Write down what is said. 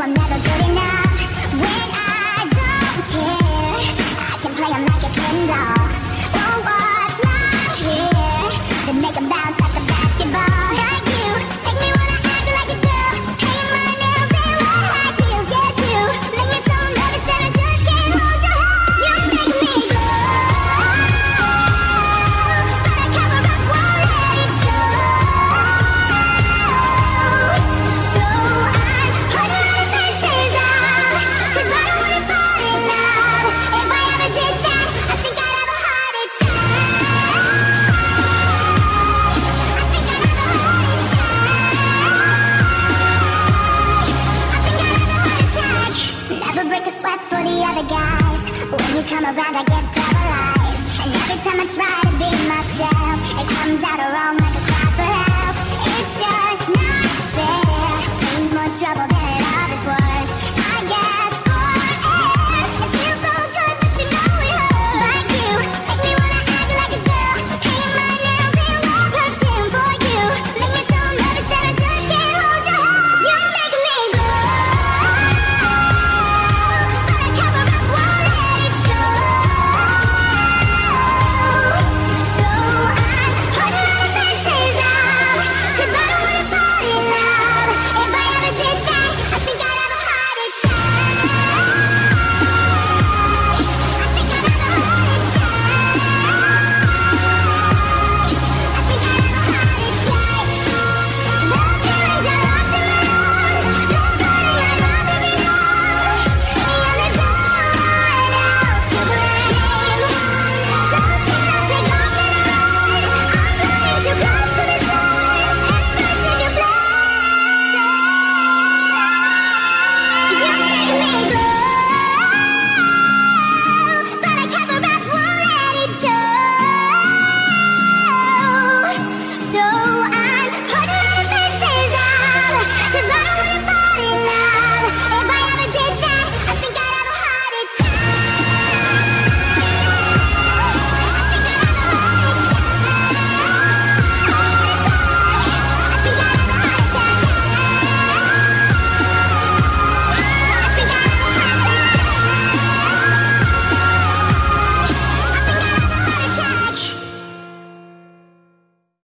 I'm never good enough you come around I get paralyzed. And every time I try to be myself It comes out wrong